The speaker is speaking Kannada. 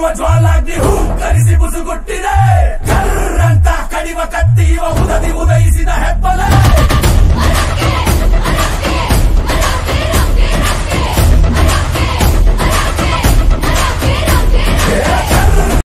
ಸುಡುವ ಜ್ವಾಲಾಗ್ನಿ ಹೂ ಕರಿಸಿ ಬುಸುಗುಟ್ಟಿದೆ. ಕರ್ರಂತ ಕಡಿವ ಕತ್ತಿ ಇವ ಉದದಿ ಉದಯಿಸಿದ ಹೆಬ್ಬ